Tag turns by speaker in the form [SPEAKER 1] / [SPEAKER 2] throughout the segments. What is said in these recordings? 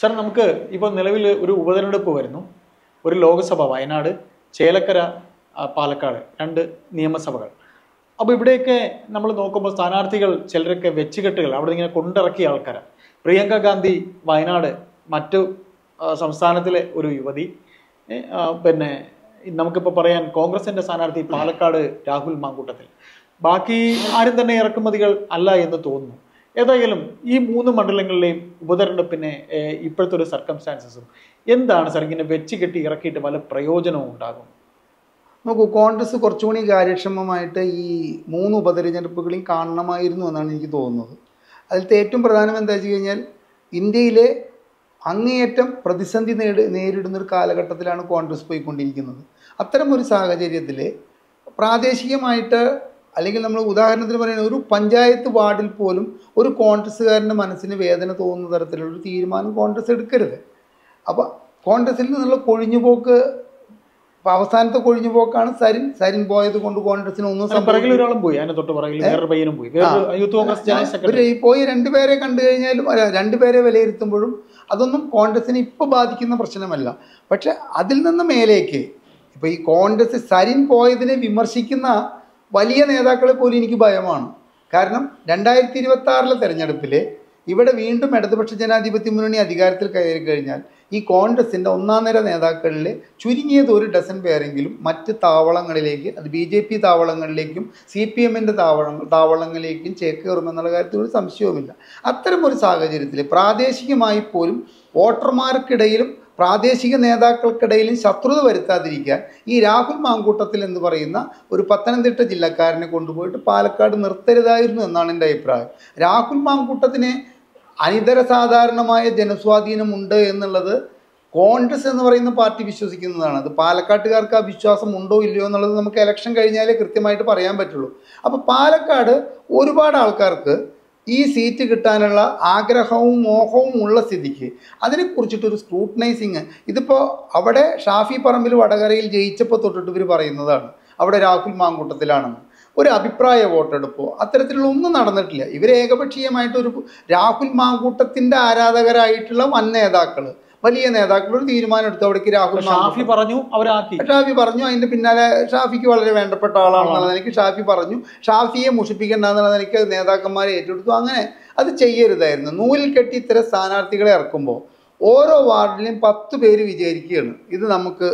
[SPEAKER 1] Sir നമുക്ക് ഇപ്പോൾ നിലവിൽ ഒരു ഉപതെരഞ്ഞെടുപ്പ് വരുന്നു. ഒരു ലോക്സഭ വയനാട് ചേലക്കര പാലക്കാട് രണ്ട് നിയമസഭകൾ. അപ്പോൾ ഇവിടെയൊക്കെ നമ്മൾ നോക്കുമ്പോൾ സ്ഥാനാർത്ഥികൾ ചിലരൊക്കെ വെച്ചുകെട്ടുകൾ അവിടെ ഇങ്ങനെ കൊണ്ടിറക്കിയ ആൾക്കാരാണ് പ്രിയങ്ക ഗാന്ധി വയനാട് മറ്റു സംസ്ഥാനത്തിലെ ഒരു യുവതി. പിന്നെ നമുക്കിപ്പോൾ പറയാൻ കോൺഗ്രസിന്റെ സ്ഥാനാർത്ഥി പാലക്കാട് രാഹുൽ മാങ്കൂട്ടത്തിൽ. ബാക്കി ആരും തന്നെ ഇറക്കുമതികൾ അല്ല എന്ന് തോന്നുന്നു. ഏതായാലും ഈ മൂന്ന് മണ്ഡലങ്ങളിലെയും ഉപതെരഞ്ഞെടുപ്പിനെ ഇപ്പോഴത്തെ ഒരു സർക്കംസ്റ്റാൻസസും എന്താണ് സാർ ഇങ്ങനെ വെച്ച് കെട്ടി ഇറക്കിയിട്ട് വല്ല പ്രയോജനവും ഉണ്ടാകും?
[SPEAKER 2] നോക്കൂ കോൺഗ്രസ് കുറച്ചുകൂടി കാര്യക്ഷമമായിട്ട് ഈ മൂന്ന് ഉപതെരഞ്ഞെടുപ്പുകളെയും കാണണമായിരുന്നു എന്നാണ് എനിക്ക് തോന്നുന്നത്. അതിലത്തെ ഏറ്റവും പ്രധാനം എന്താ വെച്ച് കഴിഞ്ഞാൽ ഇന്ത്യയിലെ അങ്ങേയറ്റം പ്രതിസന്ധി നേടി നേരിടുന്ന ഒരു കാലഘട്ടത്തിലാണ് കോൺഗ്രസ് പോയിക്കൊണ്ടിരിക്കുന്നത്. അത്തരം ഒരു സാഹചര്യത്തിൽ പ്രാദേശികമായിട്ട് അല്ലെങ്കിൽ നമ്മൾ ഉദാഹരണത്തിന് പറയുന്നത് ഒരു പഞ്ചായത്ത് വാർഡിൽ പോലും ഒരു കോൺഗ്രസ്സുകാരന്റെ മനസ്സിന് വേദന തോന്നുന്ന തരത്തിലുള്ള ഒരു തീരുമാനം കോൺഗ്രസ് എടുക്കരുത്. അപ്പോൾ കോൺഗ്രസിൽ നിന്നുള്ള കൊഴിഞ്ഞുപോക്ക് അപ്പോൾ അവസാനത്തെ കൊഴിഞ്ഞുപോക്കാണ് സരിൻ. സരിൻ പോയത് കൊണ്ട് കോൺഗ്രസിന് ഒന്നും
[SPEAKER 1] പിറകിൽ ഒരാളും പോയി. അതിന് തൊട്ട് പിറകിൽ വേറൊരു പയ്യനും പോയി. യൂത്ത് കോൺഗ്രസ്
[SPEAKER 2] പോയി രണ്ടുപേരെ കണ്ടു കഴിഞ്ഞാലും രണ്ടുപേരെ വിലയിരുത്തുമ്പോഴും അതൊന്നും കോൺഗ്രസിനെ ഇപ്പോൾ ബാധിക്കുന്ന പ്രശ്നമല്ല. പക്ഷെ അതിൽ നിന്ന് മേലേക്ക് ഇപ്പോൾ ഈ കോൺഗ്രസ് സരിൻ പോയതിനെ വിമർശിക്കുന്ന വലിയ നേതാക്കളെ പോലും എനിക്ക് ഭയമാണ്. കാരണം രണ്ടായിരത്തി ഇരുപത്തി ആറിലെ തെരഞ്ഞെടുപ്പിൽ ഇവിടെ വീണ്ടും ഇടതുപക്ഷ ജനാധിപത്യ മുന്നണി അധികാരത്തിൽ കയറി കഴിഞ്ഞാൽ ഈ കോൺഗ്രസിന്റെ ഒന്നാം നിര നേതാക്കളിൽ ചുരുങ്ങിയത് ഒരു ഡസൻ പേരെങ്കിലും മറ്റ് താവളങ്ങളിലേക്ക് അത് ബി ജെ പി താവളങ്ങളിലേക്കും സി പി എമ്മിന്റെ താവളങ്ങൾ താവളങ്ങളിലേക്കും ചേക്കേറുമെന്നുള്ള കാര്യത്തിൽ ഒരു സംശയവുമില്ല. അത്തരം ഒരു സാഹചര്യത്തിൽ പ്രാദേശികമായി പോലും വോട്ടർമാർക്കിടയിലും പ്രാദേശിക നേതാക്കൾക്കിടയിലും ശത്രുത വരുത്താതിരിക്കാൻ ഈ രാഹുൽ മാങ്കൂട്ടത്തിൽ എന്ന് പറയുന്ന ഒരു പത്തനംതിട്ട ജില്ലക്കാരനെ കൊണ്ടുപോയിട്ട് പാലക്കാട് നിർത്തരുതായിരുന്നു എന്നാണ് എന്റെ അഭിപ്രായം. രാഹുൽ മാങ്കൂട്ടത്തിന് അനിതര സാധാരണമായ ജനസ്വാധീനമുണ്ട് എന്നുള്ളത് കോൺഗ്രസ് എന്ന് പറയുന്ന പാർട്ടി വിശ്വസിക്കുന്നതാണ്. അത് പാലക്കാട്ടുകാർക്ക് ആ വിശ്വാസം ഉണ്ടോ ഇല്ലയോ എന്നുള്ളത് നമുക്ക് ഇലക്ഷൻ കഴിഞ്ഞാലേ കൃത്യമായിട്ട് പറയാൻ പറ്റുള്ളൂ. അപ്പോൾ പാലക്കാട് ഒരുപാട് ആൾക്കാർക്ക് ഈ സീറ്റ് കിട്ടാനുള്ള ആഗ്രഹവും മോഹവും ഉള്ള സ്ഥിതിക്ക്. അതിനെക്കുറിച്ചിട്ടൊരു സ്ക്രൂട്ടനൈസിങ് ഇതിപ്പോൾ അവിടെ ഷാഫി പറമ്പിൽ വടകരയിൽ ജയിച്ചപ്പോൾ തൊട്ടിട്ട് ഇവർ പറയുന്നതാണ്. അവിടെ രാഹുൽ മാങ്കൂട്ടത്തിലാണെന്ന്. ഒരു അഭിപ്രായ വോട്ടെടുപ്പോ അത്തരത്തിലുള്ള ഒന്നും നടന്നിട്ടില്ല. ഇവർ ഏകപക്ഷീയമായിട്ടൊരു രാഹുൽ മാങ്കൂട്ടത്തിന്റെ ആരാധകരായിട്ടുള്ള വൻ നേതാക്കൾ വലിയ നേതാക്കൾ ഒരു തീരുമാനം എടുത്തു അവിടേക്ക് രാഹുൽ
[SPEAKER 1] ഷാഫി പറഞ്ഞു അവരാക്കി.
[SPEAKER 2] ഷാഫി പറഞ്ഞു അതിന്റെ പിന്നാലെ ഷാഫിക്ക് വളരെ വേണ്ടപ്പെട്ട ആളാണെന്നുള്ളത് എനിക്ക് ഷാഫി പറഞ്ഞു. ഷാഫിയെ മുഷിപ്പിക്കേണ്ടെന്നുള്ളത് എനിക്ക് നേതാക്കന്മാരെ ഏറ്റെടുത്തു. അങ്ങനെ അത് ചെയ്യരുതായിരുന്നു. നൂലിൽ കെട്ടി ഇത്തരം സ്ഥാനാർത്ഥികളെ ഇറക്കുമ്പോൾ ഓരോ വാർഡിലും പത്ത് പേര് വിചാരിക്കുകയാണ് ഇത് നമുക്ക്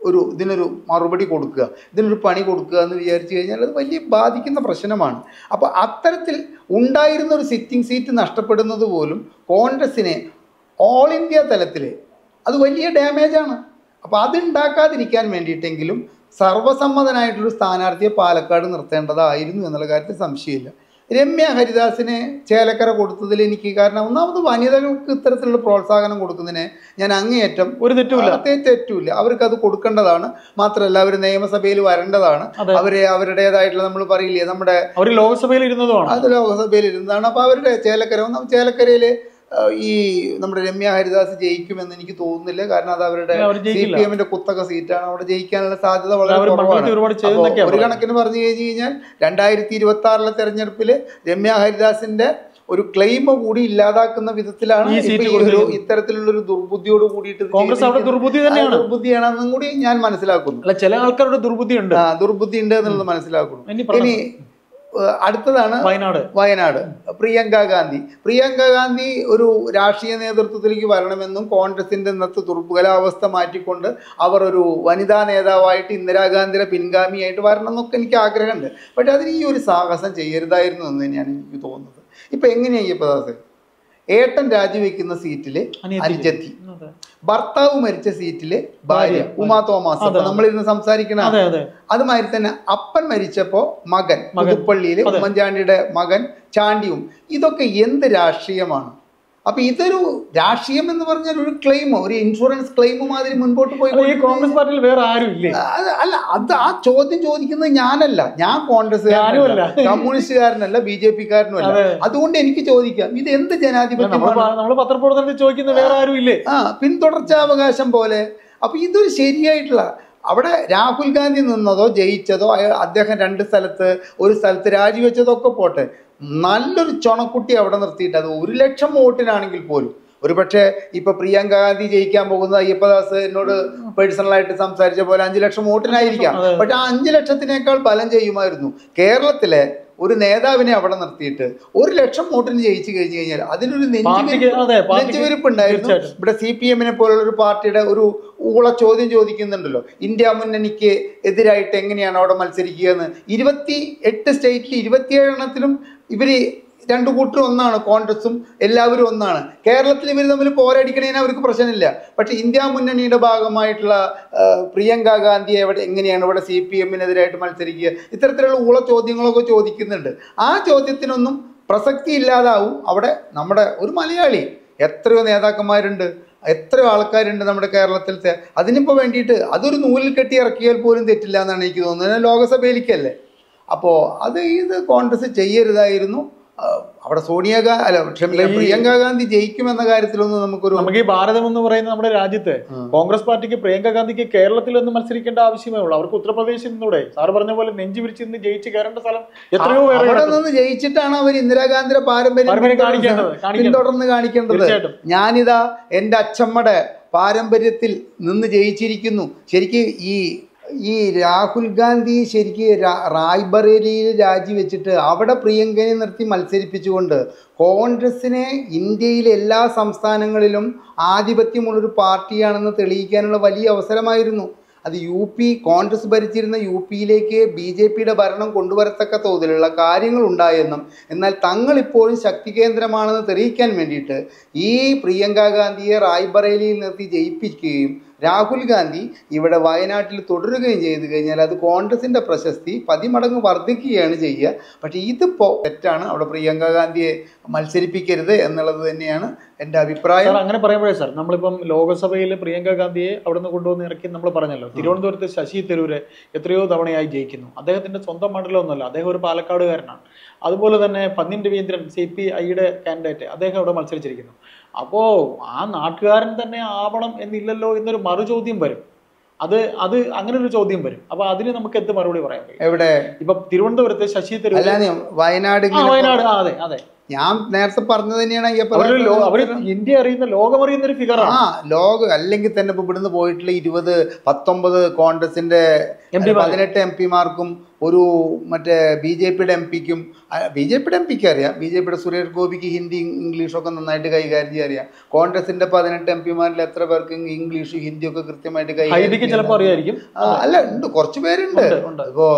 [SPEAKER 2] ഒരു ഇതിനൊരു മറുപടി കൊടുക്കുക ഇതിനൊരു പണി കൊടുക്കുക എന്ന് വിചാരിച്ചു കഴിഞ്ഞാൽ അത് വലിയ ബാധിക്കുന്ന പ്രശ്നമാണ്. അപ്പോൾ അത്തരത്തിൽ ഉണ്ടായിരുന്ന ഒരു സിറ്റിംഗ് സീറ്റ് നഷ്ടപ്പെടുന്നത് പോലും കോൺഗ്രസിനെ ഓൾ ഇന്ത്യ തലത്തിൽ അത് വലിയ ഡാമേജാണ് അപ്പോൾ അതുണ്ടാക്കാതിരിക്കാൻ വേണ്ടിയിട്ടെങ്കിലും സർവസമ്മതനായിട്ടുള്ളൊരു സ്ഥാനാർത്ഥിയെ പാലക്കാട് നിർത്തേണ്ടതായിരുന്നു എന്നുള്ള കാര്യത്തിൽ സംശയമില്ല. രമ്യ ഹരിദാസിനെ ചേലക്കര കൊടുത്തതിൽ എനിക്ക് കാരണം ഒന്നാമത് വനിതകൾക്ക് ഇത്തരത്തിലുള്ള പ്രോത്സാഹനം കൊടുക്കുന്നതിന് ഞാൻ അങ്ങേയറ്റം
[SPEAKER 1] ഒരു തെറ്റുമില്ല.
[SPEAKER 2] പ്രത്യേകിച്ച് തെറ്റുമില്ല. അവർക്ക് അത് കൊടുക്കേണ്ടതാണ്. മാത്രമല്ല അവർ നിയമസഭയിൽ വരേണ്ടതാണ്. അവരെ അവരുടേതായിട്ടുള്ള നമ്മൾ പറയില്ലേ നമ്മുടെ
[SPEAKER 1] അവർ ലോക്സഭയിൽ ഇരുന്നതുമാണ്.
[SPEAKER 2] അത് ലോകസഭയിൽ ഇരുന്നതാണ്. അപ്പോൾ അവരുടെ ചേലക്കര ഒന്നാം ചേലക്കരയിൽ ഈ നമ്മുടെ രമ്യ ഹരിദാസ് ജയിക്കുമെന്ന് എനിക്ക് തോന്നുന്നില്ല. കാരണം അത് അവരുടെ സി പി എമ്മിന്റെ കുത്തക സീറ്റാണ്. അവിടെ ജയിക്കാനുള്ള സാധ്യത വളരെ കുറവാണ്. ഒരു കണക്കിന് പറഞ്ഞു കഴിഞ്ഞു കഴിഞ്ഞാൽ രണ്ടായിരത്തി ഇരുപത്തി ആറിലെ തെരഞ്ഞെടുപ്പിൽ രമ്യ ഹരിദാസിന്റെ ഒരു ക്ലെയിം കൂടി ഇല്ലാതാക്കുന്ന വിധത്തിലാണ് ഒരു. ഇത്തരത്തിലുള്ള ഒരു ദുർബുദ്ധിയോട് കൂടിയിട്ട്
[SPEAKER 1] കോൺഗ്രസ് അവിടെ. ദുർബുദ്ധി തന്നെയാണ്.
[SPEAKER 2] ദുർബുദ്ധിയാണെന്നും കൂടി ഞാൻ മനസ്സിലാക്കുന്നു.
[SPEAKER 1] ചില ആൾക്കാരുടെ ദുർബുദ്ധി ഉണ്ട്
[SPEAKER 2] ദുർബുദ്ധി ഉണ്ട് എന്നുള്ളത് മനസ്സിലാക്കുന്നു.
[SPEAKER 1] ഇനി
[SPEAKER 2] അടുത്തതാണ്
[SPEAKER 1] വയനാട്.
[SPEAKER 2] വയനാട്. പ്രിയങ്ക ഗാന്ധി. പ്രിയങ്ക ഗാന്ധി ഒരു രാഷ്ട്രീയ നേതൃത്വത്തിലേക്ക് വരണമെന്നും കോൺഗ്രസിന്റെ ഇന്നത്തെ ദുർബലാവസ്ഥ മാറ്റിക്കൊണ്ട് അവർ ഒരു വനിതാ നേതാവായിട്ട് ഇന്ദിരാഗാന്ധിയുടെ പിൻഗാമിയായിട്ട് വരണം എന്നൊക്കെ എനിക്ക് ആഗ്രഹമുണ്ട്. പക്ഷെ അതിന് ഈ ഒരു സാഹസം ചെയ്യരുതായിരുന്നു എന്ന് തന്നെയാണ് എനിക്ക് തോന്നുന്നത്. ഇപ്പൊ ഈ അയ്യപ്പദാസ് ഏട്ടൻ രാജിവെക്കുന്ന
[SPEAKER 1] സീറ്റിൽ.
[SPEAKER 2] അനുജത്തി ഭർത്താവ് മരിച്ച സീറ്റിൽ ഭാര്യ. ഉമാ തോമസ്. നമ്മളിരുന്ന് സംസാരിക്കണ
[SPEAKER 1] അതെ അതെ
[SPEAKER 2] അതുമാതിരി തന്നെ അപ്പൻ മരിച്ചപ്പോ മകൻ. പുതുപ്പള്ളിയിലെ. ഉമ്മൻചാണ്ടിയുടെ മകൻ ചാണ്ടിയും ഇതൊക്കെ എന്ത് രാഷ്ട്രീയമാണ് അപ്പൊ ഇതൊരു രാഷ്ട്രീയം എന്ന് പറഞ്ഞാൽ ഒരു ക്ലെയിമോ ഒരു ഇൻഷുറൻസ് ക്ലെയിം മാതിരി മുൻപോട്ട് പോയി
[SPEAKER 1] കോൺഗ്രസ് പാർട്ടിയിൽ വേറെ ആരും ഇല്ലേ?
[SPEAKER 2] അല്ല അത് ആ ചോദ്യം ചോദിക്കുന്നത് ഞാനല്ല. ഞാൻ കോൺഗ്രസ് കമ്മ്യൂണിസ്റ്റുകാരനല്ല ബി ജെ പിക്കാരനും
[SPEAKER 1] അല്ല
[SPEAKER 2] അതുകൊണ്ട് എനിക്ക് ചോദിക്കാം ഇത് എന്ത്
[SPEAKER 1] ജനാധിപത്യം പത്രപ്രവർത്തനത്തിൽ ചോദിക്കുന്നത് വേറെ ആരും ഇല്ലേ?
[SPEAKER 2] ആ പിന്തുടർച്ചാവകാശം പോലെ. അപ്പൊ ഇതൊരു ശരിയായിട്ടുള്ള അവിടെ രാഹുൽ ഗാന്ധി നിന്നതോ ജയിച്ചതോ അദ്ദേഹം രണ്ട് സ്ഥലത്ത് ഒരു സ്ഥലത്ത് രാജിവെച്ചതോ ഒക്കെ പോട്ടെ. നല്ലൊരു ചൊണക്കുട്ടി അവിടെ നിർത്തിയിട്ട് അത് ഒരു ലക്ഷം വോട്ടിനാണെങ്കിൽ പോലും. ഒരു പക്ഷേ ഇപ്പൊ പ്രിയങ്ക ഗാന്ധി ജയിക്കാൻ പോകുന്ന അയ്യപ്പദാസ് എന്നോട് പേഴ്സണലായിട്ട് സംസാരിച്ച പോലെ അഞ്ചു ലക്ഷം വോട്ടിനായിരിക്കാം. പക്ഷെ ആ അഞ്ചു ലക്ഷത്തിനേക്കാൾ ഫലം ചെയ്യുമായിരുന്നു. കേരളത്തിലെ ഒരു നേതാവിനെ അവിടെ നിർത്തിയിട്ട് ഒരു ലക്ഷം വോട്ടിന് ജയിച്ചു കഴിഞ്ഞു കഴിഞ്ഞാൽ അതിനൊരു നെഞ്ചുവിരിപ്പ് ഉണ്ടായിരുന്നു ഇവിടെ സി പി എമ്മിനെ പോലുള്ള ഒരു പാർട്ടിയുടെ ഒരു ഊള ചോദ്യം ചോദിക്കുന്നുണ്ടല്ലോ. ഇന്ത്യ മുന്നണിക്ക് എതിരായിട്ട് എങ്ങനെയാണ് അവിടെ മത്സരിക്കുക എന്ന് ഇരുപത്തി എട്ട് സ്റ്റേറ്റിൽ ഇരുപത്തിയേഴെണ്ണത്തിലും ഇവർ രണ്ടു കൂട്ടരും ഒന്നാണ് കോൺഗ്രസും എല്ലാവരും ഒന്നാണ്. കേരളത്തിൽ ഇവർ തമ്മിൽ പോരടിക്കണേന് അവർക്ക് പ്രശ്നമില്ല. പക്ഷേ ഇന്ത്യ മുന്നണിയുടെ ഭാഗമായിട്ടുള്ള പ്രിയങ്ക ഗാന്ധി എവിടെ എങ്ങനെയാണ് ഇവിടെ സി പി എമ്മിനെതിരായിട്ട് മത്സരിക്കുക? ഇത്തരത്തിലുള്ള ഊള ചോദ്യങ്ങളൊക്കെ ചോദിക്കുന്നുണ്ട്. ആ ചോദ്യത്തിനൊന്നും പ്രസക്തി ഇല്ലാതാവും. അവിടെ നമ്മുടെ ഒരു മലയാളി എത്രയോ നേതാക്കന്മാരുണ്ട് എത്രയോ ആൾക്കാരുണ്ട് നമ്മുടെ കേരളത്തിലത്തെ. അതിനിപ്പോൾ വേണ്ടിയിട്ട് അതൊരു നൂലിൽ കെട്ടി ഇറക്കിയാൽ പോലും തെറ്റില്ല എന്നാണ് എനിക്ക് തോന്നുന്നത്. ലോകസഭയിലേക്കല്ലേ? അപ്പോൾ അത് ഇത് കോൺഗ്രസ് ചെയ്യരുതായിരുന്നു. അവിടെ സോണിയ അല്ല ക്ഷമിക്കണം പ്രിയങ്ക ഗാന്ധി ജയിക്കുമെന്ന കാര്യത്തിലൊന്നും നമുക്കൊരു
[SPEAKER 1] നമുക്ക് ഈ ഭാരതം എന്ന് പറയുന്ന നമ്മുടെ രാജ്യത്ത് കോൺഗ്രസ് പാർട്ടിക്ക് പ്രിയങ്ക ഗാന്ധിക്ക് കേരളത്തിൽ ഒന്നും മത്സരിക്കേണ്ട ആവശ്യമേ ഉള്ളൂ. അവർക്ക് ഉത്തർപ്രദേശിൽ നിന്നൂടെ. സാറ് പറഞ്ഞ പോലെ നെഞ്ചു വിരിച്ച് നിന്ന് ജയിച്ച് കയറേണ്ട സ്ഥലം എത്രയോ
[SPEAKER 2] അവിടെ നിന്ന് ജയിച്ചിട്ടാണ് അവർ ഇന്ദിരാഗാന്ധിയുടെ പാരമ്പര്യം പിന്തുടർന്ന്
[SPEAKER 1] കാണിക്കേണ്ടത്,
[SPEAKER 2] ഞാനിതാ എന്റെ അച്ഛമ്മയുടെ പാരമ്പര്യത്തിൽ നിന്ന് ജയിച്ചിരിക്കുന്നു. ശരിക്കും ഈ ഈ രാഹുൽ ഗാന്ധി ശരിക്ക് റായ്ബറേലിയിൽ രാജിവെച്ചിട്ട് അവിടെ പ്രിയങ്കനെ നിർത്തി മത്സരിപ്പിച്ചുകൊണ്ട് കോൺഗ്രസിനെ ഇന്ത്യയിലെ എല്ലാ സംസ്ഥാനങ്ങളിലും ആധിപത്യമുള്ളൊരു പാർട്ടിയാണെന്ന് തെളിയിക്കാനുള്ള വലിയ അവസരമായിരുന്നു. അത് യു പി കോൺഗ്രസ് ഭരിച്ചിരുന്ന യു പിയിലേക്ക് ബി ജെ പിയുടെ ഭരണം കൊണ്ടുവരത്തക്ക തോതിലുള്ള കാര്യങ്ങൾ ഉണ്ടായെന്നും എന്നാൽ തങ്ങൾ ഇപ്പോഴും ശക്തി കേന്ദ്രമാണെന്ന് തെളിയിക്കാൻ വേണ്ടിയിട്ട് ഈ പ്രിയങ്ക ഗാന്ധിയെ റായ്ബറേലിയിൽ നിർത്തി ജയിപ്പിക്കുകയും രാഹുൽ ഗാന്ധി ഇവിടെ വയനാട്ടിൽ തുടരുകയും ചെയ്തു കഴിഞ്ഞാൽ അത് കോൺഗ്രസിന്റെ പ്രശസ്തി പതിമടങ്ങ് വർദ്ധിക്കുകയാണ് ചെയ്യുക. പക്ഷേ ഇതിപ്പോൾ തെറ്റാണ്. അവിടെ പ്രിയങ്ക ഗാന്ധിയെ മത്സരിപ്പിക്കരുത് എന്നുള്ളത് തന്നെയാണ് എന്റെ അഭിപ്രായം.
[SPEAKER 1] അങ്ങനെ പറയുമ്പോഴേ സാർ നമ്മളിപ്പം ലോകസഭയിൽ പ്രിയങ്ക ഗാന്ധിയെ അവിടെ നിന്ന് കൊണ്ടുവന്ന് ഇറക്കി നമ്മൾ പറഞ്ഞല്ലോ തിരുവനന്തപുരത്ത് ശശി തരൂര് എത്രയോ തവണയായി ജയിക്കുന്നു. അദ്ദേഹത്തിന്റെ സ്വന്തം മണ്ഡലമൊന്നുമല്ല അദ്ദേഹം ഒരു പാലക്കാടുകാരനാണ്. അതുപോലെ തന്നെ പന്നിൻ രവീന്ദ്രൻ സി പി ഐയുടെ കാൻഡിഡേറ്റ് അദ്ദേഹം അവിടെ മത്സരിച്ചിരിക്കുന്നു. അപ്പോ ആ നാട്ടുകാരൻ തന്നെ ആവണം എന്നില്ലല്ലോ എന്നൊരു മറു ചോദ്യം വരും. അത് അത് അങ്ങനെ ഒരു ചോദ്യം വരും. അപ്പൊ അതിന് നമുക്ക് എന്ത് മറുപടി പറയാൻ കഴിയും?
[SPEAKER 2] എവിടെ?
[SPEAKER 1] ഇപ്പൊ തിരുവനന്തപുരത്ത് ശശി തരൂർ
[SPEAKER 2] വയനാട്
[SPEAKER 1] വയനാട്. അതെ അതെ.
[SPEAKER 2] ഞാൻ നേരത്തെ പറഞ്ഞത് തന്നെയാണ് അയ്യപ്പ
[SPEAKER 1] ഇന്ത്യ അറിയുന്ന ലോകം അറിയുന്ന ഒരു ഫിഗർ
[SPEAKER 2] ആ ലോക അല്ലെങ്കിൽ തന്നെ ഇപ്പൊ ഇവിടുന്ന് പോയിട്ടുള്ള ഇരുപത് പത്തൊമ്പത് കോൺഗ്രസിന്റെ. പതിനെട്ട് എം പിമാർക്കും ഒരു മറ്റേ ബി ജെ പിയുടെ എം പിക്കും ബി ജെ പിയുടെ എം പിക്ക് അറിയാം. ബി ജെ പിയുടെ സുരേഷ് ഗോപിക്ക് ഹിന്ദി ഇംഗ്ലീഷൊക്കെ നന്നായിട്ട് കൈകാര്യം ചെയ്യാൻ അറിയാം കോൺഗ്രസിന്റെ പതിനെട്ട് എം പിമാരിൽ എത്ര പേർക്ക് ഇംഗ്ലീഷ് ഹിന്ദിയൊക്കെ കൃത്യമായിട്ട് കൈകാര്യം
[SPEAKER 1] ചിലപ്പോൾ അറിയായിരിക്കും.
[SPEAKER 2] അല്ല ഉണ്ട് കുറച്ച് പേരുണ്ട്. ഇപ്പോ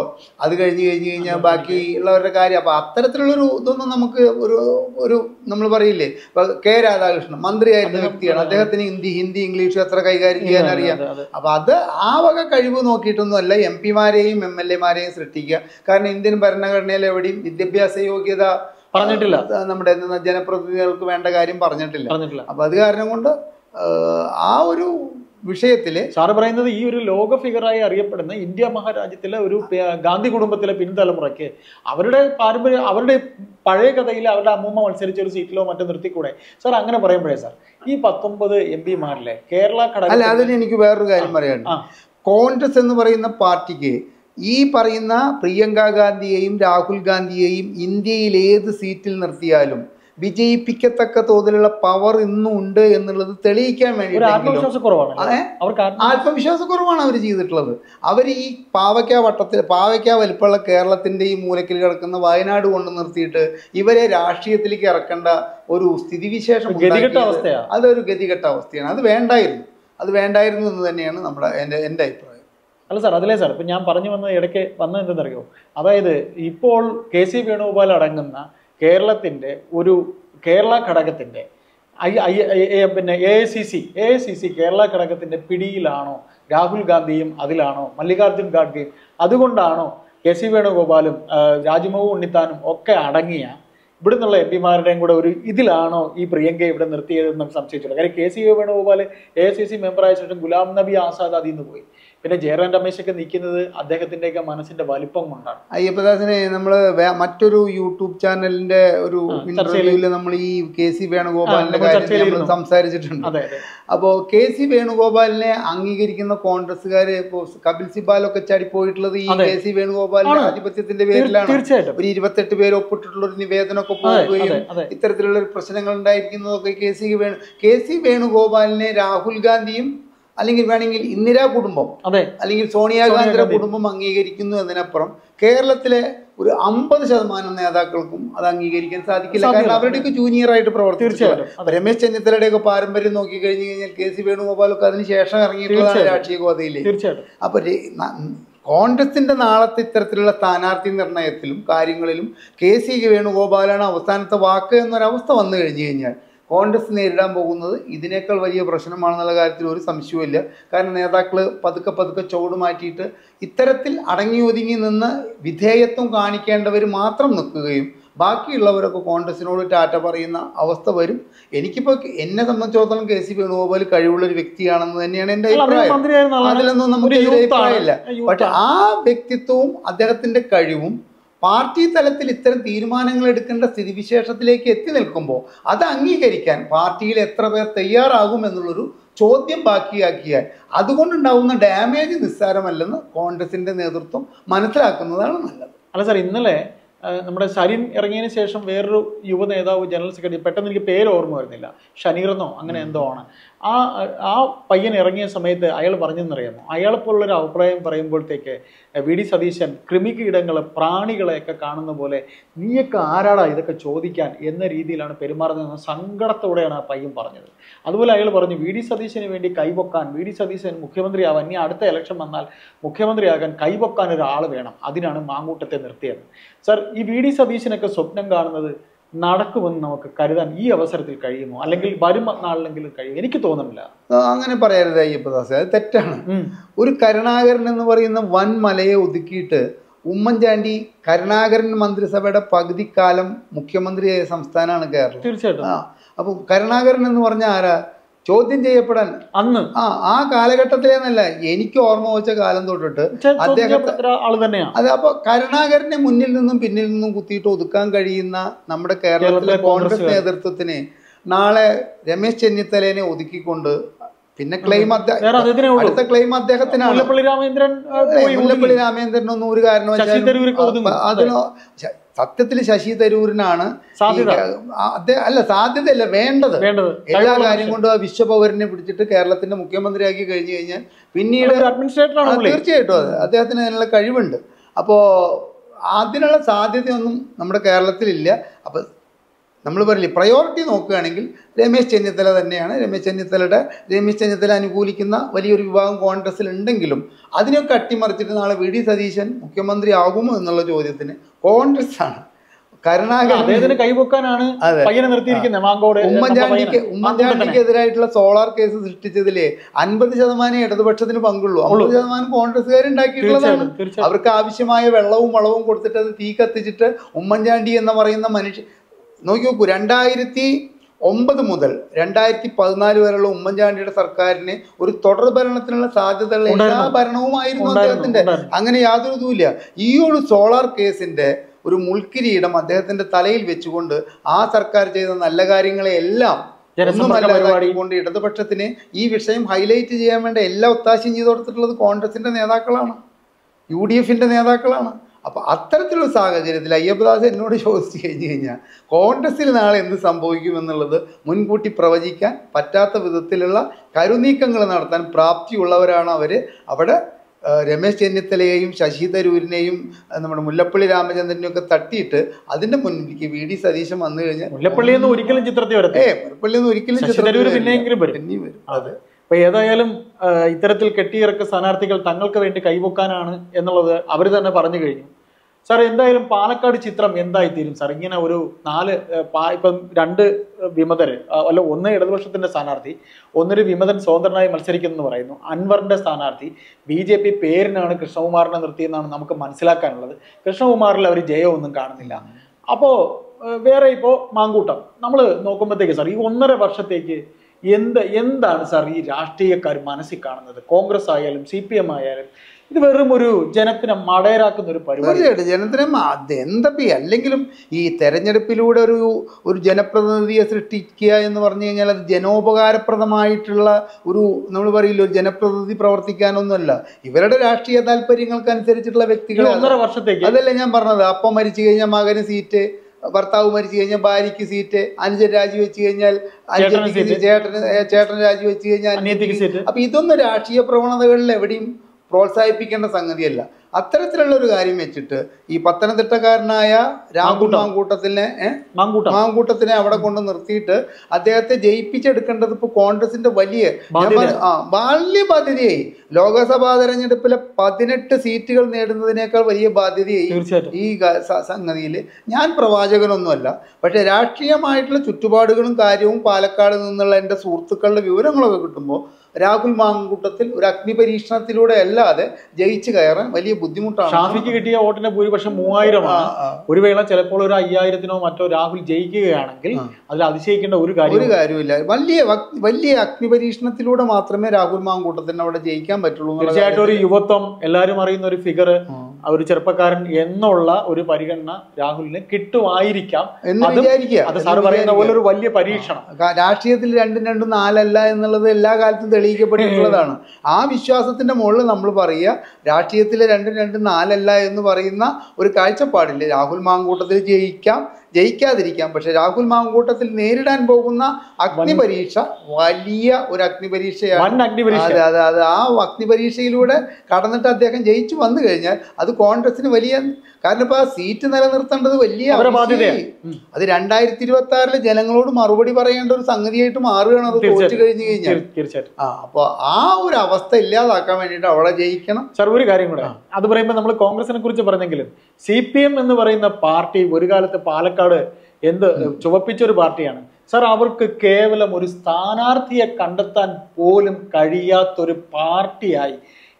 [SPEAKER 2] അത് കഴിഞ്ഞ് കഴിഞ്ഞ് കഴിഞ്ഞാൽ ബാക്കി ഉള്ളവരുടെ കാര്യം. അപ്പൊ അത്തരത്തിലുള്ളൊരു ഇതൊന്നും നമുക്ക് ഒരു ഒരു നമ്മൾ പറയില്ലേ? കെ രാധാകൃഷ്ണൻ മന്ത്രിയായിരുന്ന വ്യക്തിയാണ്. അദ്ദേഹത്തിന് ഹിന്ദി ഹിന്ദി ഇംഗ്ലീഷ് എത്ര കൈകാര്യം ചെയ്യാൻ അറിയാം. അപ്പൊ അത് ആ വക കഴിവ് നോക്കിയിട്ടൊന്നുമല്ല എം പിമാരെയും എം എൽ എമാരെയും സൃഷ്ടിക്കുക. കാരണം ഇന്ത്യൻ ഭരണഘടനയിൽ എവിടെയും വിദ്യാഭ്യാസ യോഗ്യത
[SPEAKER 1] പറഞ്ഞിട്ടില്ല.
[SPEAKER 2] നമ്മുടെ ജനപ്രതിനിധികൾക്ക് വേണ്ട കാര്യം പറഞ്ഞിട്ടില്ല.
[SPEAKER 1] പറഞ്ഞിട്ടില്ല.
[SPEAKER 2] അപ്പൊ അത് കാരണം കൊണ്ട് ആ ഒരു വിഷയത്തിൽ
[SPEAKER 1] സാറ് പറയുന്നത് ഈ ഒരു ലോക ഫിഗറായി അറിയപ്പെടുന്ന ഇന്ത്യ മഹാരാജ്യത്തിലെ ഒരു ഗാന്ധി കുടുംബത്തിലെ പിൻതലമുറയ്ക്ക് അവരുടെ പാരമ്പര്യം അവരുടെ പഴയ കഥയിൽ അവരുടെ അമ്മൂമ്മ മത്സരിച്ച ഒരു സീറ്റിലോ മറ്റോ നിർത്തിക്കൂടെ? സാർ അങ്ങനെ പറയുമ്പോഴേ സാർ ഈ പത്തൊമ്പത് എം പിമാരിലെ കേരള
[SPEAKER 2] അല്ല
[SPEAKER 1] ഘടക
[SPEAKER 2] അതിന് എനിക്ക് വേറൊരു കാര്യം പറയാനുണ്ട്. കോൺഗ്രസ് എന്ന് പറയുന്ന പാർട്ടിക്ക് ഈ പറയുന്ന പ്രിയങ്ക ഗാന്ധിയെയും രാഹുൽ ഗാന്ധിയെയും ഇന്ത്യയിൽ ഏത് സീറ്റിൽ നിർത്തിയാലും വിജയിപ്പിക്കത്തക്ക തോതിലുള്ള പവർ ഇന്നും ഉണ്ട് എന്നുള്ളത് തെളിയിക്കാൻ വേണ്ടി
[SPEAKER 1] ആത്മവിശ്വാസക്കുറവാണ്.
[SPEAKER 2] അവർ ചെയ്തിട്ടുള്ളത്. അവർ ഈ പാവയ്ക്ക വട്ടത്തിൽ പാവയ്ക്ക വലിപ്പമുള്ള കേരളത്തിന്റെ ഈ മൂലക്കിൽ കിടക്കുന്ന വയനാട് കൊണ്ടു നിർത്തിയിട്ട് ഇവരെ രാഷ്ട്രീയത്തിലേക്ക് ഇറക്കേണ്ട ഒരു സ്ഥിതിവിശേഷം അതൊരു ഗതികെട്ട അവസ്ഥയാണ്. അത് വേണ്ടായിരുന്നു. അത് വേണ്ടായിരുന്നു എന്ന് തന്നെയാണ് നമ്മുടെ എന്റെ എന്റെ അഭിപ്രായം.
[SPEAKER 1] അല്ല സാർ അതിലേ സാർ ഇപ്പൊ ഞാൻ പറഞ്ഞു വന്ന ഇടയ്ക്ക് വന്നത് എന്തെന്നറിയോ അതായത് ഇപ്പോൾ കെ സി വേണുഗോപാൽ അടങ്ങുന്ന കേരളത്തിന്റെ ഒരു കേരള ഘടകത്തിന്റെ ഐ ഐ പിന്നെ A I C C A I C C Kerala ഘടകത്തിന്റെ പിടിയിലാണോ? രാഹുൽ ഗാന്ധിയും അതിലാണോ? മല്ലികാർജുൻ ഖാർഗെയും. അതുകൊണ്ടാണോ കെ സി വേണുഗോപാലും രാജ്മോഹൻ ഉണ്ണിത്താനും ഒക്കെ അടങ്ങിയ ഇവിടെ നിന്നുള്ള എം പിമാരുടെയും കൂടെ ഒരു ഇതിലാണോ ഈ പ്രിയങ്കയെ ഇവിടെ നിർത്തിയതെന്ന് നമുക്ക് സംശയിച്ചുള്ളൂ കാര്യം K C Venugopal A I C C മെമ്പറായ ശേഷം ഗുലാം നബി ആസാദ് അതിൽ നിന്ന് പോയി. പിന്നെ ജയറാം രമേശൊക്കെ നിൽക്കുന്നത് അദ്ദേഹത്തിന്റെയൊക്കെ മനസ്സിന്റെ വലിപ്പം കൊണ്ടാണ്
[SPEAKER 2] അയ്യപ്പദാസിനെ നമ്മൾ മറ്റൊരു യൂട്യൂബ് ചാനലിന്റെ ഒരു ഇന്റർവ്യൂവിൽ നമ്മൾ ഈ കെ സി വേണുഗോപാലിന്റെ
[SPEAKER 1] നമ്മൾ
[SPEAKER 2] കാര്യം നമ്മൾ സംസാരിച്ചിട്ടുണ്ട്. അപ്പോൾ കെ സി വേണുഗോപാലിനെ അംഗീകരിക്കുന്ന കോൺഗ്രസ്സുകാര് ഇപ്പോൾ കപിൽ സിബാലൊക്കെ ചാടിപ്പോയിട്ടുള്ളത് ഈ. K C വേണുഗോപാലിന്റെ. ആധിപത്യത്തിന്റെ പേരിലാണ്. ഒരു ഇരുപത്തെട്ട് പേര് ഒപ്പിട്ടിട്ടുള്ള ഒരു നിവേദനമൊക്കെ പോവുകയും
[SPEAKER 1] അതെ.
[SPEAKER 2] ഇത്തരത്തിലുള്ള പ്രശ്നങ്ങൾ ഉണ്ടായിരിക്കുന്നതൊക്കെ K C Venu K C വേണുഗോപാലിനെ Rahul ഗാന്ധിയും അല്ലെങ്കിൽ വേണമെങ്കിൽ ഇന്ദിരാ കുടുംബം
[SPEAKER 1] അതെ.
[SPEAKER 2] അല്ലെങ്കിൽ സോണിയാഗാന്ധിയുടെ
[SPEAKER 1] സോണിയാഗാന്ധി.
[SPEAKER 2] കുടുംബം അംഗീകരിക്കുന്നു എന്നതിനപ്പുറം കേരളത്തിലെ ഒരു അമ്പത് ശതമാനം നേതാക്കൾക്കും അത് അംഗീകരിക്കാൻ സാധിക്കില്ല. കാരണം അവരുടെയൊക്കെ ജൂനിയർ ആയിട്ട് പ്രവർത്തിച്ചു രമേശ് ചെന്നിത്തലയുടെ ഒക്കെ പാരമ്പര്യം നോക്കി കഴിഞ്ഞു കഴിഞ്ഞാൽ കെ സി വേണുഗോപാലൊക്കെ അതിനുശേഷം ഇറങ്ങിയിട്ടുള്ളതാണ്
[SPEAKER 1] തീർച്ചയായും.
[SPEAKER 2] രാഷ്ട്രീയ ഗോതയിലേക്ക് അപ്പൊ കോൺഗ്രസിന്റെ നാളത്തെ ഇത്തരത്തിലുള്ള സ്ഥാനാർത്ഥി നിർണയത്തിലും കാര്യങ്ങളിലും കെ സി വേണുഗോപാലാണ് അവസാനത്തെ വാക്ക് എന്നൊരവസ്ഥ വന്നു കഴിഞ്ഞു കഴിഞ്ഞാൽ കോൺഗ്രസ് നേരിടാൻ പോകുന്നത് ഇതിനേക്കാൾ വലിയ പ്രശ്നമാണെന്നുള്ള കാര്യത്തിൽ ഒരു സംശയവുമില്ല. കാരണം നേതാക്കൾ പതുക്കെ പതുക്കെ ചുവട് മാറ്റിയിട്ട് ഇത്തരത്തിൽ അടങ്ങി ഒതുങ്ങി നിന്ന് വിധേയത്വം കാണിക്കേണ്ടവർ മാത്രം നിൽക്കുകയും ബാക്കിയുള്ളവരൊക്കെ കോൺഗ്രസിനോട് ടാറ്റ പറയുന്ന അവസ്ഥ വരും. എനിക്കിപ്പോൾ എന്നെ സംബന്ധിച്ചിടത്തോളം കെ സി വേണുഗോപാൽ കഴിവുള്ള ഒരു വ്യക്തിയാണെന്ന് തന്നെയാണ്
[SPEAKER 1] എന്റെ
[SPEAKER 2] അഭിപ്രായം. അതിലൊന്നും നമുക്ക് അഭിപ്രായമില്ല പക്ഷെ ആ വ്യക്തിത്വവും അദ്ദേഹത്തിന്റെ കഴിവും പാർട്ടി തലത്തിൽ ഇത്തരം തീരുമാനങ്ങൾ എടുക്കേണ്ട സ്ഥിതിവിശേഷത്തിലേക്ക് എത്തി നിൽക്കുമ്പോൾ അത് അംഗീകരിക്കാൻ പാർട്ടിയിൽ എത്ര പേർ തയ്യാറാകും എന്നുള്ളൊരു ചോദ്യം ബാക്കിയാക്കിയാൽ അതുകൊണ്ടുണ്ടാവുന്ന ഡാമേജ് നിസ്സാരമല്ലെന്ന് കോൺഗ്രസിന്റെ നേതൃത്വം മനസ്സിലാക്കുന്നതാണ് നല്ലത്.
[SPEAKER 1] അല്ല സാർ ഇന്നലെ നമ്മുടെ സരിൻ ഇറങ്ങിയതിന് ശേഷം വേറൊരു യുവ നേതാവ് ജനറൽ സെക്രട്ടറി പെട്ടെന്ന് എനിക്ക് പേര് ഓർമ്മ വരുന്നില്ല. ഷനീറെന്നോ അങ്ങനെ എന്തോ ആണ്. ആ ആ പയ്യൻ ഇറങ്ങിയ സമയത്ത് അയാൾ പറഞ്ഞെന്നറിയാമോ? അയാളെപ്പോലുള്ളൊരു അഭിപ്രായം പറയുമ്പോഴത്തേക്ക് വി. ഡി. സതീശൻ കൃമികീടങ്ങളെ പ്രാണികളെയൊക്കെ കാണുന്ന പോലെ നീയൊക്കെ ആരാടാ ഇതൊക്കെ ചോദിക്കാൻ എന്ന രീതിയിലാണ് പെരുമാറുന്നതെന്ന് സങ്കടത്തോടെയാണ് ആ പയ്യൻ പറഞ്ഞത്. അതുപോലെ അയാൾ പറഞ്ഞു വി. ഡി. സതീശന് വേണ്ടി കൈപൊക്കാൻ വി. ഡി. സതീശൻ മുഖ്യമന്ത്രിയാവാൻ ഇനി അടുത്ത ഇലക്ഷൻ വന്നാൽ മുഖ്യമന്ത്രിയാകാൻ കൈപൊക്കാൻ ഒരാൾ വേണം. അതിനാണ് മാങ്ങൂട്ടത്തെ നിർത്തിയത്. സർ ഈ വി. ഡി. സതീശനൊക്കെ സ്വപ്നം കാണുന്നത് നടക്കുമെന്ന് നമുക്ക് കരുതാൻ ഈ അവസരത്തിൽ കഴിയുമോ? അല്ലെങ്കിൽ വരും നാളിലെങ്കിലും കഴിയും എനിക്ക് തോന്നുന്നില്ല.
[SPEAKER 2] അങ്ങനെ പറയരുത് അയ്യപ്പദാസ്. അത് തെറ്റാണ്. ഒരു കരുണാകരൻ എന്ന് പറയുന്ന വൻ മലയെ ഒതുക്കിയിട്ട് ഉമ്മൻചാണ്ടി കരുണാകരൻ മന്ത്രിസഭയുടെ പകുതിക്കാലം കാലം മുഖ്യമന്ത്രിയായ സംസ്ഥാനമാണ് കേരളം.
[SPEAKER 1] തീർച്ചയായിട്ടും.
[SPEAKER 2] അപ്പൊ കരുണാകരൻ എന്ന് പറഞ്ഞ ആരാ? ചോദ്യം ചെയ്യപ്പെടാൻ.
[SPEAKER 1] അന്ന്.
[SPEAKER 2] ആ ആ കാലഘട്ടത്തിലേന്നല്ല എനിക്ക് ഓർമ്മ വെച്ച കാലം തൊട്ടിട്ട്
[SPEAKER 1] അദ്ദേഹം
[SPEAKER 2] അതെ അപ്പൊ കരുണാകരനെ മുന്നിൽ നിന്നും പിന്നിൽ നിന്നും കുത്തിയിട്ട് ഒതുക്കാൻ കഴിയുന്ന നമ്മുടെ കേരളത്തിലെ കോൺഗ്രസ്. നേതൃത്വത്തിന് നാളെ രമേശ് ചെന്നിത്തലേനെ ഒതുക്കിക്കൊണ്ട് പിന്നെ ക്ലെയിം അടുത്ത ക്ലെയിം അദ്ദേഹത്തിനാണ്.
[SPEAKER 1] മുല്ലപ്പള്ളി ഒതുങ്ങി.
[SPEAKER 2] രാമേന്ദ്രനൊന്നും ഒരു കാരണവശാലും അതിനോ സത്യത്തിൽ ശശി തരൂരിനാണ്
[SPEAKER 1] സാധ്യത.
[SPEAKER 2] അല്ല സാധ്യതയല്ല വേണ്ടത്.
[SPEAKER 1] വേണ്ടത്.
[SPEAKER 2] എല്ലാ കാര്യം കൊണ്ടും ആ വിശ്വപൗരനെ പിടിച്ചിട്ട് കേരളത്തിന്റെ മുഖ്യമന്ത്രിയാക്കി കഴിഞ്ഞു കഴിഞ്ഞാൽ പിന്നീട്
[SPEAKER 1] അഡ്മിനിസ്ട്രേറ്ററാണ്
[SPEAKER 2] തീർച്ചയായിട്ടും അതെ. അദ്ദേഹത്തിന് അതിനുള്ള കഴിവുണ്ട്. അപ്പോ അതിനുള്ള സാധ്യതയൊന്നും നമ്മുടെ കേരളത്തിലില്ല. അപ്പം നമ്മൾ പറയില്ലേ പ്രയോറിറ്റി നോക്കുകയാണെങ്കിൽ രമേശ് ചെന്നിത്തല തന്നെയാണ്. രമേശ് ചെന്നിത്തലയുടെ രമേശ് ചെന്നിത്തല അനുകൂലിക്കുന്ന വലിയൊരു വിഭാഗം കോൺഗ്രസ്സിൽ ഉണ്ടെങ്കിലും അതിനൊക്കെ അട്ടിമറിച്ചിട്ട് നാളെ വി ഡി സതീശൻ മുഖ്യമന്ത്രി ആകുമോ എന്നുള്ള ചോദ്യത്തിന് കോൺഗ്രസ് ആണ്. കരുണാകരൻ
[SPEAKER 1] കൈപൊക്കാനാണ്
[SPEAKER 2] ഉമ്മൻചാണ്ടിക്ക് ഉമ്മൻചാണ്ടിക്കെതിരായിട്ടുള്ള സോളാർ കേസ് സൃഷ്ടിച്ചതിൽ അൻപത് ശതമാനം ഇടതുപക്ഷത്തിന് പങ്കുള്ളൂ. അമ്പത് ശതമാനം കോൺഗ്രസ്സുകാരുണ്ടാക്കിയിട്ടുള്ളതാണ് അവർക്ക് ആവശ്യമായ വെള്ളവും വളവും കൊടുത്തിട്ട് അത് തീ കത്തിച്ചിട്ട് ഉമ്മൻചാണ്ടി എന്ന് പറയുന്ന മനുഷ്യ നോക്കി നോക്കൂ രണ്ടായിരത്തി ഒമ്പത് മുതൽ രണ്ടായിരത്തി പതിനാല് വരെയുള്ള ഉമ്മൻചാണ്ടിയുടെ സർക്കാരിന് ഒരു തുടർ ഭരണത്തിനുള്ള സാധ്യതയുള്ള എല്ലാ ഭരണവുമായിരുന്നു അദ്ദേഹത്തിന്റെ അങ്ങനെ യാതൊരു ഇതുമില്ല. ഈ ഒരു സോളാർ കേസിന്റെ ഒരു മുൾക്കിരീടം അദ്ദേഹത്തിന്റെ തലയിൽ വെച്ചുകൊണ്ട് ആ സർക്കാർ ചെയ്ത നല്ല
[SPEAKER 1] കാര്യങ്ങളെല്ലാം
[SPEAKER 2] കൊണ്ട് ഇടതുപക്ഷത്തിന് ഈ വിഷയം ഹൈലൈറ്റ് ചെയ്യാൻ വേണ്ട എല്ലാ ഒത്താശയും ചെയ്തു കൊടുത്തിട്ടുള്ളത് കോൺഗ്രസിന്റെ നേതാക്കളാണ്. യു ഡി എഫിന്റെ നേതാക്കളാണ്. അപ്പൊ അത്തരത്തിലുള്ള സാഹചര്യത്തിൽ അയ്യപ്പദാസ് എന്നോട് ചോദിച്ചു കഴിഞ്ഞു കഴിഞ്ഞാൽ കോൺഗ്രസിൽ നാളെ എന്ത് സംഭവിക്കുമെന്നുള്ളത് മുൻകൂട്ടി പ്രവചിക്കാൻ പറ്റാത്ത വിധത്തിലുള്ള കരുനീക്കങ്ങൾ നടത്താൻ പ്രാപ്തിയുള്ളവരാണ് അവർ അവിടെ രമേശ് ചെന്നിത്തലയെയും ശശി തരൂരിനെയും നമ്മുടെ മുല്ലപ്പള്ളി രാമചന്ദ്രനെയും ഒക്കെ തട്ടിയിട്ട് അതിന്റെ മുൻപിലേക്ക് വി. ഡി. സതീശൻ വന്നു കഴിഞ്ഞാൽ
[SPEAKER 1] മുല്ലപ്പള്ളി ഒരിക്കലും ചിത്രത്തിൽ
[SPEAKER 2] ഏ മുല്ലപ്പള്ളി ഒരിക്കലും ചിത്രത്തിൽ
[SPEAKER 1] പിന്നെയെങ്കിലും വരും.
[SPEAKER 2] അതെ.
[SPEAKER 1] അപ്പൊ ഏതായാലും ഇത്തരത്തിൽ കെട്ടിയിറക്ക സ്ഥാനാർത്ഥികൾ തങ്ങൾക്ക് വേണ്ടി കൈവക്കാനാണ് എന്നുള്ളത് അവർ തന്നെ പറഞ്ഞു കഴിഞ്ഞു. സാർ എന്തായാലും പാലക്കാട് ചിത്രം എന്തായി തീരും സാർ ഇങ്ങനെ ഒരു നാല് ഇപ്പം രണ്ട് വിമതര് അല്ല ഒന്ന് ഇടതുപക്ഷത്തിന്റെ സ്ഥാനാർത്ഥി ഒന്നൊരു വിമതൻ സ്വതന്ത്രനായി മത്സരിക്കുന്നെന്ന് പറയുന്നു. അൻവറിന്റെ സ്ഥാനാർത്ഥി ബി ജെ പി പേരിനാണ് കൃഷ്ണകുമാറിനെ നിർത്തിയെന്നാണ് നമുക്ക് മനസ്സിലാക്കാനുള്ളത്. കൃഷ്ണകുമാറിൽ അവർ ജയമൊന്നും കാണുന്നില്ല. അപ്പോൾ വേറെ ഇപ്പോ മാങ്കൂട്ടം. നമ്മൾ നോക്കുമ്പോഴത്തേക്ക് സാർ ഈ ഒന്നര വർഷത്തേക്ക് എന്ത് എന്താണ് സാർ ഈ രാഷ്ട്രീയക്കാർ മനസ്സിൽ കാണുന്നത്? കോൺഗ്രസ് ആയാലും സി പി എം ആയാലും ഇത് വെറും ഒരു ജനത്തിനെ മടയരാക്കുന്ന ഒരു പരിപാടി.
[SPEAKER 2] തീർച്ചയായിട്ടും ജനത്തിന് അത് എന്തപ്പി അല്ലെങ്കിലും ഈ തെരഞ്ഞെടുപ്പിലൂടെ ഒരു ഒരു ജനപ്രതിനിധിയെ സൃഷ്ടിക്കുക എന്ന് പറഞ്ഞു കഴിഞ്ഞാൽ അത് ജനോപകാരപ്രദമായിട്ടുള്ള ഒരു നമ്മൾ പറയില്ല ഒരു ജനപ്രതിനിധി പ്രവർത്തിക്കാനൊന്നുമല്ല. ഇവരുടെ രാഷ്ട്രീയ താല്പര്യങ്ങൾക്ക് അനുസരിച്ചിട്ടുള്ള വ്യക്തികൾ
[SPEAKER 1] ഒന്നര വർഷത്തേക്ക്.
[SPEAKER 2] അതല്ലേ ഞാൻ പറഞ്ഞത്. അപ്പം മരിച്ചു കഴിഞ്ഞാൽ മകന് സീറ്റ് ഭർത്താവ് മരിച്ചു കഴിഞ്ഞാൽ ഭാര്യയ്ക്ക് സീറ്റ് അനുജൻ രാജിവെച്ച് കഴിഞ്ഞാൽ
[SPEAKER 1] അനുജൻ.
[SPEAKER 2] ചേട്ടന് ചേട്ടൻ രാജിവെച്ച് കഴിഞ്ഞാൽ അപ്പൊ ഇതൊന്നും രാഷ്ട്രീയ പ്രവണതകളിൽ എവിടെയും പ്രോത്സാഹിപ്പിക്കേണ്ട സംഗതിയല്ല. അത്തരത്തിലുള്ള ഒരു കാര്യം വെച്ചിട്ട് ഈ പത്തനംതിട്ടക്കാരനായ രാഹുൽ
[SPEAKER 1] മാങ്കൂട്ടം.
[SPEAKER 2] മാങ്കൂട്ടത്തിനെ മാങ്കൂട്ടത്തിനെ അവിടെ കൊണ്ട് നിർത്തിയിട്ട് അദ്ദേഹത്തെ ജയിപ്പിച്ചെടുക്കേണ്ടത് ഇപ്പൊ കോൺഗ്രസിന്റെ വലിയ വലിയ ബാധ്യതയായി ലോക്സഭാ തെരഞ്ഞെടുപ്പിലെ പതിനെട്ട് സീറ്റുകൾ നേടുന്നതിനേക്കാൾ വലിയ ബാധ്യതയായി ഈ സംഗതിയിൽ ഞാൻ പ്രവാചകനൊന്നുമല്ല. പക്ഷെ രാഷ്ട്രീയമായിട്ടുള്ള ചുറ്റുപാടുകളും കാര്യവും പാലക്കാട് നിന്നുള്ള എന്റെ സുഹൃത്തുക്കളുടെ വിവരങ്ങളൊക്കെ കിട്ടുമ്പോൾ രാഹുൽ മാങ്കൂട്ടത്തിൽ ഒരു അഗ്നി പരീക്ഷണത്തിലൂടെ അല്ലാതെ ജയിച്ചു കയറാൻ വലിയ ബുദ്ധിമുട്ടാണ്.
[SPEAKER 1] ഷാഫിക്ക് കിട്ടിയ വോട്ടിന്റെ ഭൂരിപക്ഷം മൂവായിരമാണ്. ഒരു വേള ചിലപ്പോൾ ഒരു അയ്യായിരത്തിനോ മറ്റോ രാഹുൽ ജയിക്കുകയാണെങ്കിൽ അതിൽ അതിശയിക്കേണ്ട ഒരു കാര്യം ഒരു
[SPEAKER 2] കാര്യമില്ല വലിയ വലിയ അഗ്നി പരീക്ഷണത്തിലൂടെ മാത്രമേ രാഹുൽ മാങ്കൂട്ടത്തിന് അവിടെ ജയിക്കാൻ പറ്റുള്ളൂ
[SPEAKER 1] തീർച്ചയായിട്ടും ഒരു യുവത്വം എല്ലാവരും അറിയുന്ന ഒരു ഫിഗർ ഒരു ചെറുപ്പക്കാരൻ എന്നുള്ള ഒരു പരിഗണന രാഹുലിന് കിട്ടുമായിരിക്കാം.
[SPEAKER 2] എന്ന് വിചാരിക്കുക.
[SPEAKER 1] അത് സാറ് പറയുന്ന പോലെ ഒരു വലിയ പരീക്ഷണം.
[SPEAKER 2] രാഷ്ട്രീയത്തിൽ രണ്ടും രണ്ടും നാലല്ല എന്നുള്ളത് എല്ലാ കാലത്തും തെളിയിക്കപ്പെട്ടിട്ടുള്ളതാണ്. ആ വിശ്വാസത്തിന്റെ മുകളിൽ നമ്മൾ പറയുക രാഷ്ട്രീയത്തിലെ രണ്ടും രണ്ടും നാലല്ല എന്ന് പറയുന്ന ഒരു കാഴ്ചപ്പാടില്ലേ? രാഹുൽ മാങ്കൂട്ടത്തിൽ ജയിക്കാം ജയിക്കാതിരിക്കാം. പക്ഷെ രാഹുൽ മാങ്കൂട്ടത്തിൽ നേരിടാൻ പോകുന്ന അഗ്നിപരീക്ഷ വലിയ ഒരു അഗ്നിപരീക്ഷയാണ് അതെ അതെ അതെ. ആ അഗ്നിപരീക്ഷയിലൂടെ കടന്നിട്ട് അദ്ദേഹം ജയിച്ചു വന്നു കഴിഞ്ഞാൽ അത് കോൺഗ്രസിന് വലിയ കാരണം ഇപ്പൊ ആ സീറ്റ് നിലനിർത്തേണ്ടത് വലിയ. അത് രണ്ടായിരത്തി ഇരുപത്തി ആറിലെ ജനങ്ങളോട് മറുപടി പറയേണ്ട ഒരു സംഗതിയായിട്ട് മാറുകയാണ് അത് തോറ്റു കഴിഞ്ഞു കഴിഞ്ഞാൽ.
[SPEAKER 1] തീർ- തീർച്ചയായിട്ടും.
[SPEAKER 2] ആ അപ്പൊ ആ ഒരു അവസ്ഥ ഇല്ലാതാക്കാൻ വേണ്ടിയിട്ട് അവിടെ ജയിക്കണം.
[SPEAKER 1] ചെറിയൊരു കാര്യം കൂടെ. അത് പറയുമ്പോൾ നമ്മൾ കോൺഗ്രസിനെ കുറിച്ച് പറഞ്ഞെങ്കിലും സി പി എം എന്ന് പറയുന്ന പാർട്ടി ഒരു കാലത്ത് പാലക്കാട് എന്ത് ചുവപ്പിച്ചൊരു പാർട്ടിയാണ്. സർ അവർക്ക് കേവലം ഒരു സ്ഥാനാർത്ഥിയെ കണ്ടെത്താൻ പോലും കഴിയാത്തൊരു പാർട്ടിയായി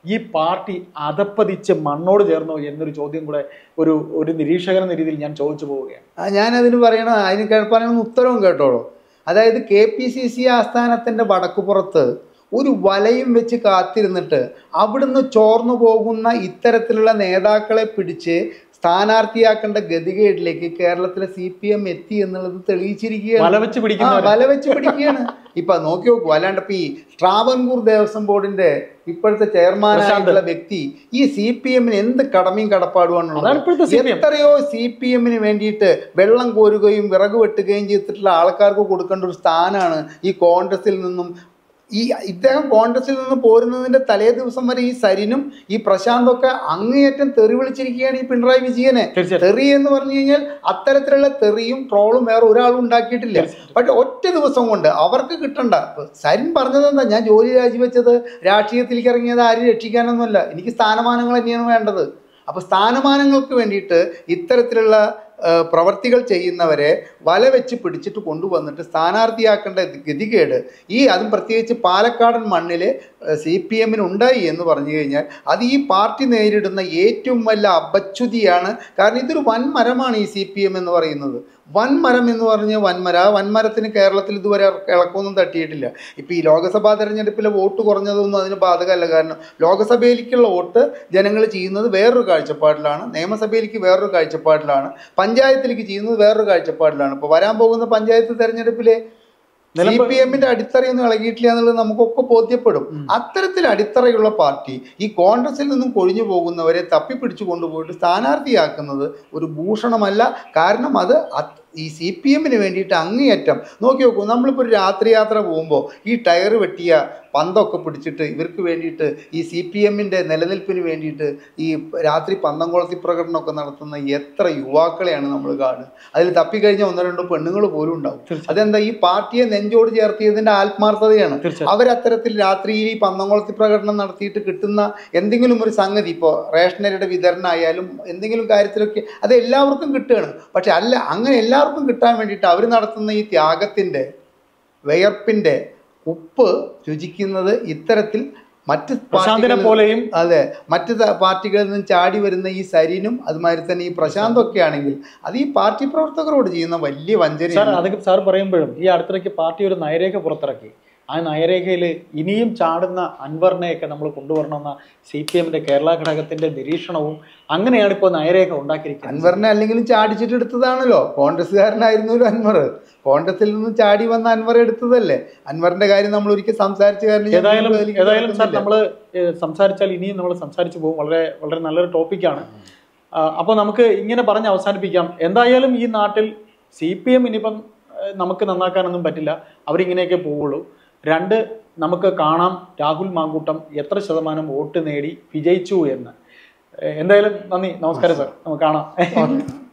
[SPEAKER 1] ഈ പാർട്ടി അതപ്പതിച്ച് മണ്ണോട് ചേർന്നോ എന്നൊരു ചോദ്യം കൂടെ ഒരു ഒരു നിരീക്ഷകൻ എന്ന രീതിയിൽ ഞാൻ ചോദിച്ചു പോവുകയാണ്.
[SPEAKER 2] ഞാനതിന് പറയണ അതിന് കേ- ഉത്തരവും കേട്ടോളൂ. അതായത് കെ പി സി സി ആസ്ഥാനത്തിന്റെ വടക്കുപുറത്ത് ഒരു വലയും വെച്ച് കാത്തിരുന്നിട്ട് അവിടുന്ന് ചോർന്നു പോകുന്ന ഇത്തരത്തിലുള്ള നേതാക്കളെ പിടിച്ച് സ്ഥാനാർത്ഥിയാക്കേണ്ട ഗതികേടിലേക്ക് കേരളത്തിലെ സി പി എം എത്തി എന്നുള്ളത് തെളിയിച്ചിരിക്കുകയാണ്.
[SPEAKER 1] വല വെച്ച്
[SPEAKER 2] ആ,
[SPEAKER 1] പിടിക്കുന്നവർ
[SPEAKER 2] വല വെച്ച് പിടിക്കുകയാണ്. ഇപ്പൊ നോക്കി നോക്കൂ അല്ലാണ്ട് ഇപ്പൊ ഈ ട്രാവൻകൂർ ദേവസ്വം ബോർഡിന്റെ ഇപ്പോഴത്തെ ചെയർമാനായിട്ടുള്ള വ്യക്തി ഈ സി പി എമ്മിന് എന്ത് കടമയും
[SPEAKER 1] അതാണ്
[SPEAKER 2] കടപ്പാടുമാണ്
[SPEAKER 1] ഇപ്പോഴത്തെ സി പി
[SPEAKER 2] എത്രയോ സി പി എമ്മിന് വേണ്ടിയിട്ട് വെള്ളം കോരുകയും വിറക് വെട്ടുകയും ചെയ്തിട്ടുള്ള ആൾക്കാർക്ക് കൊടുക്കേണ്ട ഒരു സ്ഥാനമാണ് ഈ കോൺഗ്രസിൽ നിന്നും ഈ ഇദ്ദേഹം കോൺഗ്രസിൽ നിന്ന് പോരുന്നതിന്റെ തലേ ദിവസം വരെ ഈ സരിനും ഈ പ്രശാന്തൊക്കെ അങ്ങേയറ്റം തെറി വിളിച്ചിരിക്കുകയാണ് ഈ പിണറായി വിജയനെ. തെറി എന്ന് പറഞ്ഞു കഴിഞ്ഞാൽ അത്തരത്തിലുള്ള തെറിയും ട്രോളും വേറെ ഒരാളും ഉണ്ടാക്കിയിട്ടില്ല. പക്ഷെ ഒറ്റ ദിവസം കൊണ്ട് അവർക്ക് കിട്ടണ്ട. സരിൻ പറഞ്ഞത് എന്താ ഞാൻ ജോലി രാജിവെച്ചത് രാഷ്ട്രീയത്തിലേക്ക് ഇറങ്ങിയത് ആരും രക്ഷിക്കാനൊന്നുമല്ല. എനിക്ക് സ്ഥാനമാനങ്ങൾ തന്നെയാണ് വേണ്ടത്. അപ്പോൾ സ്ഥാനമാനങ്ങൾക്ക് വേണ്ടിയിട്ട് ഇത്തരത്തിലുള്ള പ്രവർത്തികൾ ചെയ്യുന്നവരെ വല വെച്ച് പിടിച്ചിട്ട് കൊണ്ടുവന്നിട്ട് സ്ഥാനാർത്ഥിയാക്കേണ്ട ഗതികേട് ഈ അതും പ്രത്യേകിച്ച് പാലക്കാടൻ മണ്ണിൽ സി പി എമ്മിന് ഉണ്ടായി എന്ന് പറഞ്ഞു കഴിഞ്ഞാൽ അത് ഈ പാർട്ടി നേരിടുന്ന ഏറ്റവും വലിയ അപച്യുതിയാണ്. കാരണം ഇതൊരു വൻമരമാണ് ഈ സി പി എം എന്ന് പറയുന്നത്. വൻമരം എന്ന് പറഞ്ഞ് വൻമര ആ വൻമരത്തിന് കേരളത്തിൽ ഇതുവരെ ഇളക്കമൊന്നും തട്ടിയിട്ടില്ല. ഇപ്പം ഈ ലോക്സഭാ തെരഞ്ഞെടുപ്പിലെ വോട്ട് കുറഞ്ഞതൊന്നും അതിന് ബാധകമല്ല. കാരണം ലോക്സഭയിലേക്കുള്ള വോട്ട് ജനങ്ങൾ ചെയ്യുന്നത് വേറൊരു കാഴ്ചപ്പാടിലാണ്. നിയമസഭയിലേക്ക് വേറൊരു കാഴ്ചപ്പാടിലാണ്. പഞ്ചായത്തിലേക്ക് ചെയ്യുന്നത് വേറൊരു കാഴ്ചപ്പാടിലാണ്. ഇപ്പോൾ വരാൻ പോകുന്ന പഞ്ചായത്ത് തെരഞ്ഞെടുപ്പിലെ സി പി എമ്മിന്റെ അടിത്തറയൊന്നും ഇളകിയിട്ടില്ല എന്നുള്ളത് നമുക്കൊക്കെ ബോധ്യപ്പെടും. അത്തരത്തിൽ അടിത്തറയുള്ള പാർട്ടി ഈ കോൺഗ്രസിൽ നിന്നും കൊഴിഞ്ഞു പോകുന്നവരെ തപ്പിപ്പിടിച്ചു കൊണ്ടുപോയിട്ട് സ്ഥാനാർത്ഥിയാക്കുന്നത് ഒരു ഭൂഷണമല്ല. കാരണം അത് ഈ സി പി എമ്മിന് വേണ്ടിയിട്ട് അങ്ങേയറ്റം നോക്കി നോക്കൂ നമ്മളിപ്പോൾ ഒരു രാത്രി യാത്ര പോകുമ്പോൾ ഈ ടയർ വെട്ടിയ പന്തൊക്കെ പിടിച്ചിട്ട് ഇവർക്ക് വേണ്ടിയിട്ട് ഈ സി പി എമ്മിന്റെ നിലനിൽപ്പിന് വേണ്ടിയിട്ട് ഈ രാത്രി പന്തംകുളത്തി പ്രകടനമൊക്കെ നടത്തുന്ന എത്ര യുവാക്കളെയാണ് നമ്മൾ കാണുക. അതിൽ തപ്പിക്കഴിഞ്ഞ ഒന്നോ രണ്ടോ പെണ്ണുങ്ങൾ പോലും ഉണ്ടാവും. അതെന്താ ഈ പാർട്ടിയെ നെഞ്ചോട് ചേർത്തിയതിന്റെ ആത്മാർത്ഥതയാണ്. അവരത്തരത്തിൽ രാത്രിയിൽ ഈ പന്തംകുളത്തി പ്രകടനം നടത്തിയിട്ട് കിട്ടുന്ന എന്തെങ്കിലും ഒരു സംഗതി ഇപ്പോൾ റേഷനറിയുടെ വിതരണമായാലും എന്തെങ്കിലും കാര്യത്തിലൊക്കെ അത് എല്ലാവർക്കും കിട്ടുകയാണ്. പക്ഷെ അല്ല അങ്ങനെ എല്ലാവർക്കും കിട്ടാൻ വേണ്ടിയിട്ട് അവർ നടത്തുന്ന ഈ ത്യാഗത്തിന്റെ വിയർപ്പിന്റെ ഉപ്പ് രുചിക്കുന്നത് ഇത്തരത്തിൽ മറ്റ്
[SPEAKER 1] പ്രശാന്തിനെ പോലെയും
[SPEAKER 2] അതെ മറ്റ് പാർട്ടികളിൽ നിന്നും ചാടി വരുന്ന ഈ സരീനും അതുമാതിരി തന്നെ ഈ പ്രശാന്തൊക്കെ ആണെങ്കിൽ അത് ഈ പാർട്ടി പ്രവർത്തകരോട് ചെയ്യുന്ന വലിയ
[SPEAKER 1] അത് സാർ പറയുമ്പോഴും ഈ അടുത്തിടയ്ക്ക് പാർട്ടി ഒരു നയരേഖ പുറത്തിറക്കി. ആ നയരേഖയിൽ ഇനിയും ചാടുന്ന അൻവറിനെയൊക്കെ നമ്മൾ കൊണ്ടുവരണമെന്ന സി പി എമ്മിന്റെ കേരള ഘടകത്തിന്റെ നിരീക്ഷണവും അങ്ങനെയാണ് ഇപ്പോൾ നയരേഖ ഉണ്ടാക്കിയിരിക്കുന്നത്.
[SPEAKER 2] അൻവറിനെ അല്ലെങ്കിലും ചാടിച്ചിട്ട് എടുത്തതാണല്ലോ. കോൺഗ്രസ്സുകാരനായിരുന്നല്ലോ അൻവർ. കോൺഗ്രസിൽ നിന്ന് ചാടി വന്ന അൻവർ എടുത്തതല്ലേ? അൻവറിന്റെ കാര്യം നമ്മൾ ഒരിക്കൽ സംസാരിച്ച കാരണം
[SPEAKER 1] ഏതായാലും ഏതായാലും സാർ നമ്മൾ സംസാരിച്ചാൽ ഇനിയും നമ്മൾ സംസാരിച്ചു പോകും. വളരെ വളരെ നല്ലൊരു ടോപ്പിക്കാണ് അപ്പോൾ നമുക്ക് ഇങ്ങനെ പറഞ്ഞ് അവസാനിപ്പിക്കാം. എന്തായാലും ഈ നാട്ടിൽ സി പി എം ഇനിയിപ്പം നമുക്ക് നന്നാക്കാനൊന്നും പറ്റില്ല. അവരിങ്ങനെയൊക്കെ പോവുള്ളൂ. രണ്ട് നമുക്ക് കാണാം രാഹുൽ മാങ്കൂട്ടം എത്ര ശതമാനം വോട്ട് നേടി വിജയിച്ചു എന്ന്. എന്തായാലും നന്ദി. നമസ്കാരം സാർ. നമുക്ക് കാണാം.